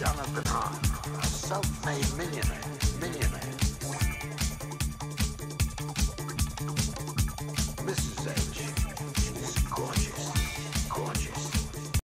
Jonathan Hart, a self-made millionaire, millionaire. Mrs. H.